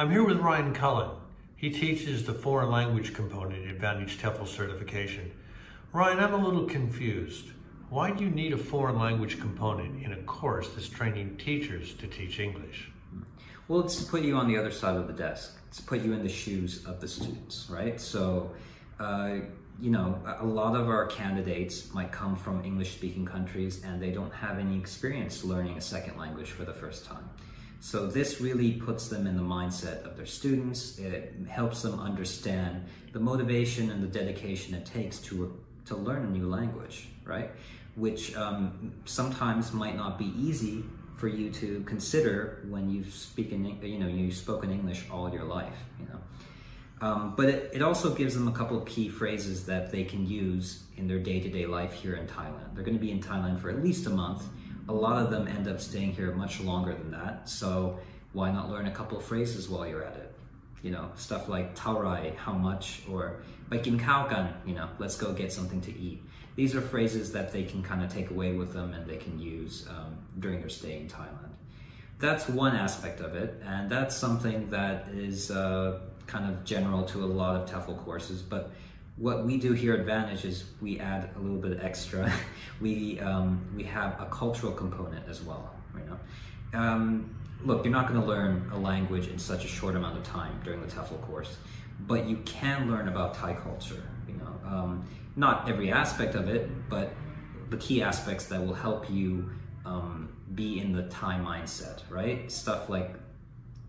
I'm here with Ryan Cullen. He teaches the foreign language component at Vantage TEFL certification. Ryan, I'm a little confused. Why do you need a foreign language component in a course that's training teachers to teach English? Well, it's to put you on the other side of the desk. It's to put you in the shoes of the students, right? So, uh, you know, a lot of our candidates might come from English speaking countries and they don't have any experience learning a second language for the first time. So this really puts them in the mindset of their students. It helps them understand the motivation and the dedication it takes to, to learn a new language, right? Which um, sometimes might not be easy for you to consider when you speak in, you know, you've spoken English all your life, you know. Um, but it, it, also gives them a couple of key phrases that they can use in their day-to-day -day life here in Thailand. They're going to be in Thailand for at least a month. A lot of them end up staying here much longer than that. So why not learn a couple phrases while you're at it? You know, stuff like taurai, how much, or baikin kaukan, you know, let's go get something to eat. These are phrases that they can kind of take away with them and they can use um, during their stay in Thailand. That's one aspect of it, and that's something that is uh, kind of general to a lot of TEFL courses, but what we do here at Vantage is we add a little bit extra. we um, we have a cultural component as well. You know, um, look, you're not going to learn a language in such a short amount of time during the TEFL course, but you can learn about Thai culture. You know, um, not every aspect of it, but the key aspects that will help you um, be in the Thai mindset. Right, stuff like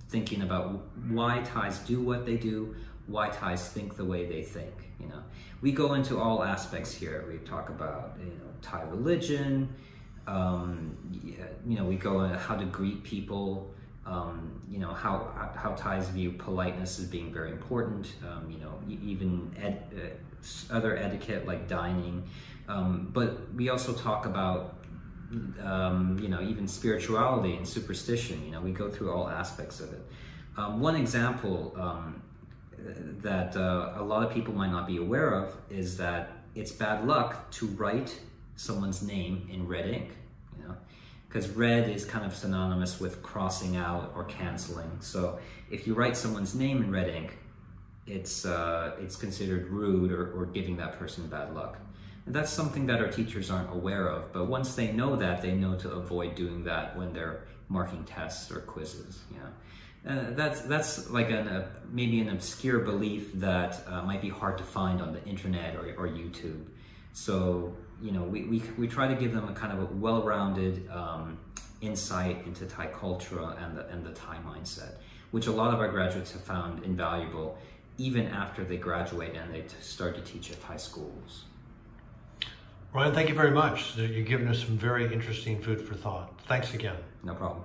thinking about why Thais do what they do, why Thais think the way they think. You know, we go into all aspects here. We talk about you know Thai religion. Um, you know, we go into how to greet people. Um, you know how how Thais view politeness as being very important. Um, you know, even ed, uh, other etiquette like dining. Um, but we also talk about um, you know, even spirituality and superstition. You know, we go through all aspects of it. Um, one example um, that uh, a lot of people might not be aware of is that it's bad luck to write someone's name in red ink. You know, because red is kind of synonymous with crossing out or canceling. So if you write someone's name in red ink, it's uh, it's considered rude or, or giving that person bad luck. And that's something that our teachers aren't aware of, but once they know that, they know to avoid doing that when they're marking tests or quizzes. Yeah, uh, that's that's like an, uh, maybe an obscure belief that uh, might be hard to find on the internet or, or YouTube. So you know, we, we, we try to give them a kind of a well-rounded um, insight into Thai culture and the, and the Thai mindset, which a lot of our graduates have found invaluable even after they graduate and they start to teach at Thai schools. Ryan, thank you very much. You've given us some very interesting food for thought. Thanks again. No problem.